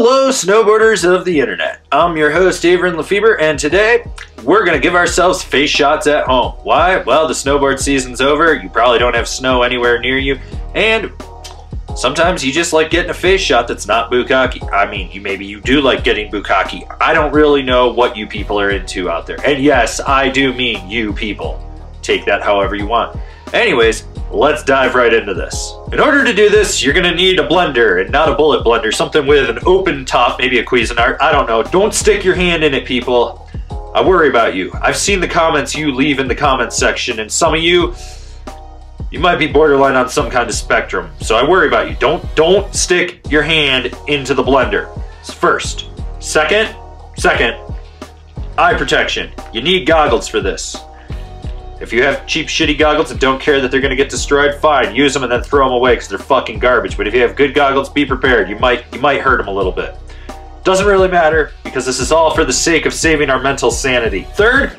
Hello, snowboarders of the internet. I'm your host, Avran LeFeber, and today we're going to give ourselves face shots at home. Why? Well, the snowboard season's over, you probably don't have snow anywhere near you, and sometimes you just like getting a face shot that's not bukkake. I mean, you maybe you do like getting bukkake. I don't really know what you people are into out there. And yes, I do mean you people. Take that however you want. Anyways, let's dive right into this. In order to do this, you're gonna need a blender and not a bullet blender, something with an open top, maybe a Cuisinart, I don't know. Don't stick your hand in it, people. I worry about you. I've seen the comments you leave in the comments section, and some of you, you might be borderline on some kind of spectrum. So I worry about you. Don't don't stick your hand into the blender. First. Second, second, eye protection. You need goggles for this. If you have cheap, shitty goggles and don't care that they're gonna get destroyed, fine, use them and then throw them away because they're fucking garbage. But if you have good goggles, be prepared. You might, you might hurt them a little bit. Doesn't really matter because this is all for the sake of saving our mental sanity. Third,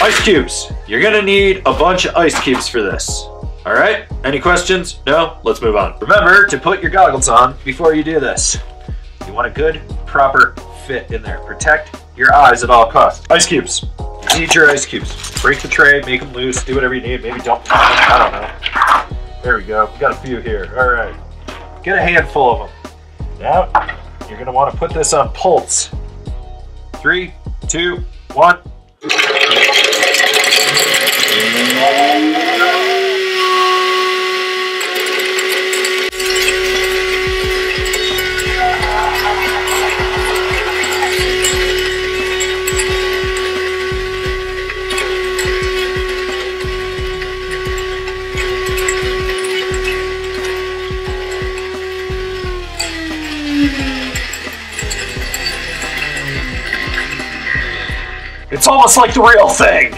ice cubes. You're gonna need a bunch of ice cubes for this. All right, any questions? No? Let's move on. Remember to put your goggles on before you do this. You want a good, proper fit in there. Protect your eyes at all costs. Ice cubes. Eat your ice cubes. Break the tray, make them loose, do whatever you need. Maybe dump them. I don't know. There we go. We got a few here. All right. Get a handful of them. Now, you're going to want to put this on pulse. Three, two, one. It's almost like the real thing.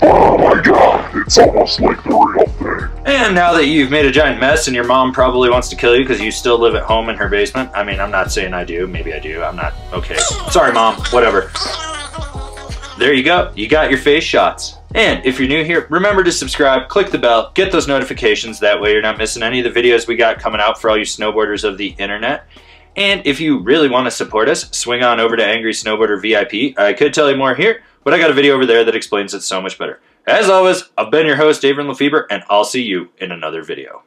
Oh my god, it's almost like the real thing. And now that you've made a giant mess and your mom probably wants to kill you because you still live at home in her basement. I mean, I'm not saying I do. Maybe I do. I'm not. Okay. Sorry, mom. Whatever. There you go. You got your face shots. And if you're new here, remember to subscribe, click the bell, get those notifications. That way you're not missing any of the videos we got coming out for all you snowboarders of the internet. And if you really want to support us, swing on over to Angry Snowboarder VIP. I could tell you more here, but I got a video over there that explains it so much better. As always, I've been your host, Avran LeFeber, and I'll see you in another video.